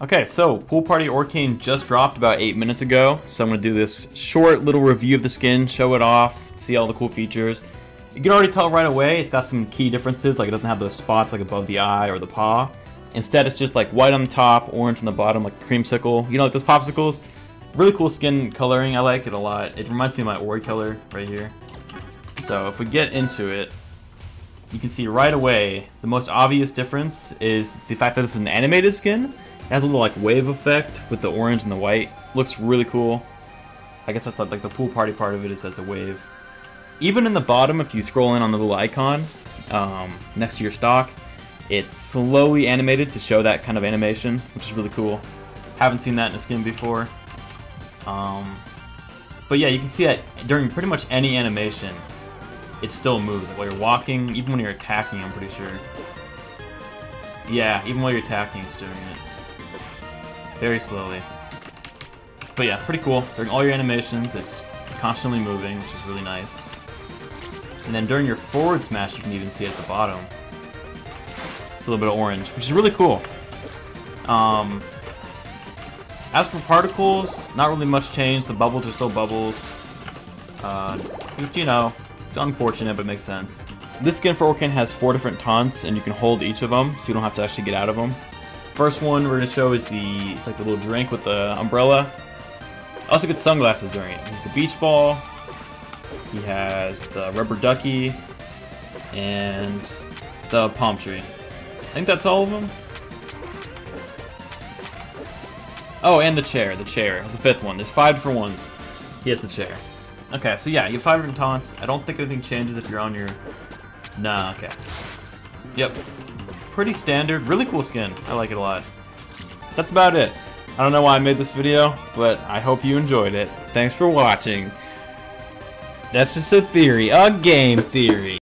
Okay, so Pool Party Orcane just dropped about 8 minutes ago, so I'm to do this short little review of the skin, show it off, see all the cool features. You can already tell right away it's got some key differences, like it doesn't have those spots like above the eye or the paw. Instead, it's just like white on the top, orange on the bottom, like creamsicle. You know, like those popsicles? Really cool skin coloring, I like it a lot. It reminds me of my Ori color right here. So if we get into it, you can see right away the most obvious difference is the fact that is an animated skin it has a little like wave effect with the orange and the white. Looks really cool. I guess that's like the pool party part of it is as a wave. Even in the bottom, if you scroll in on the little icon um, next to your stock, it's slowly animated to show that kind of animation, which is really cool. Haven't seen that in a skin before. Um, but yeah, you can see that during pretty much any animation, it still moves. Like while you're walking, even when you're attacking, I'm pretty sure. Yeah, even while you're attacking, it's doing it. Very slowly. But yeah, pretty cool. During all your animations, it's constantly moving, which is really nice. And then during your forward smash, you can even see at the bottom. It's a little bit of orange, which is really cool. Um, as for particles, not really much change. The bubbles are still bubbles. Uh, which, you know, it's unfortunate, but makes sense. This skin for Orcane has four different taunts, and you can hold each of them, so you don't have to actually get out of them. First one we're gonna show is the it's like the little drink with the umbrella. Also gets sunglasses during it. He's the beach ball. He has the rubber ducky and the palm tree. I think that's all of them. Oh, and the chair. The chair. That's the fifth one. There's five different ones. He has the chair. Okay, so yeah, you have five different taunts. I don't think anything changes if you're on your... Nah, okay. Yep, pretty standard. Really cool skin. I like it a lot. That's about it. I don't know why I made this video, but I hope you enjoyed it. Thanks for watching. That's just a theory, a game theory.